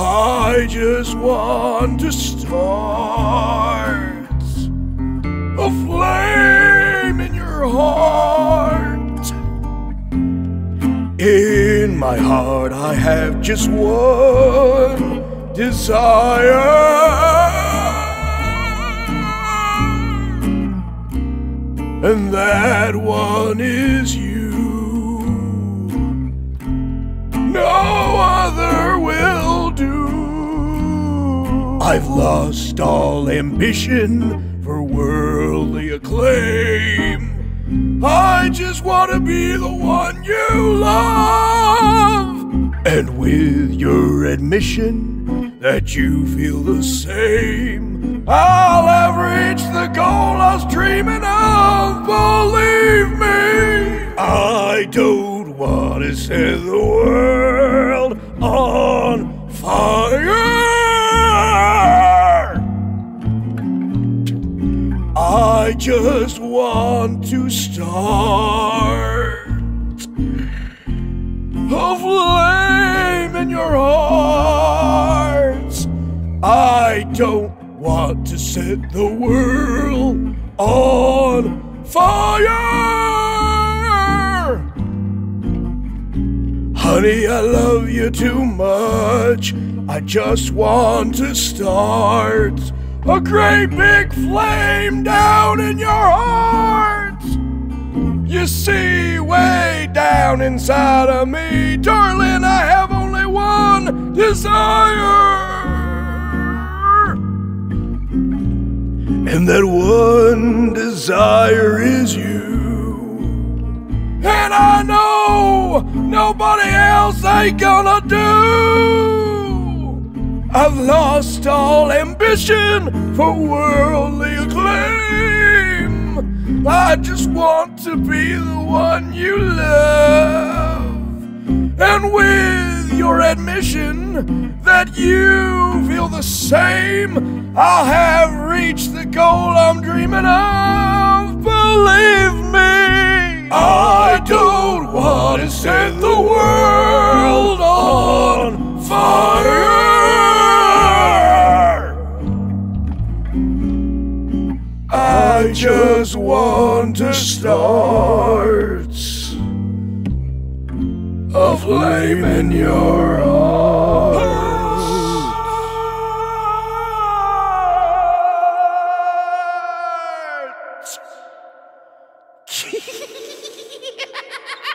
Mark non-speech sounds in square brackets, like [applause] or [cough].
I just want to start a flame in your heart. In my heart, I have just one desire, and that one is you. I've lost all ambition for worldly acclaim. I just want to be the one you love. And with your admission that you feel the same, I'll have reached the goal I was dreaming of. Believe me, I don't want to set the world on fire. I just want to start a flame in your heart. I don't want to set the world on fire. Honey, I love you too much. I just want to start a great big flame down in your heart. You see, way down inside of me, darling, I have only one desire. And that one desire is you. And I know nobody else ain't gonna do. I've lost all ambition for worldly acclaim. I just want to be the one you love. And with your admission that you feel the same, I'll have reached the goal I'm dreaming of. Believe me, I don't want to set the world just want to start a flame in your heart. [laughs]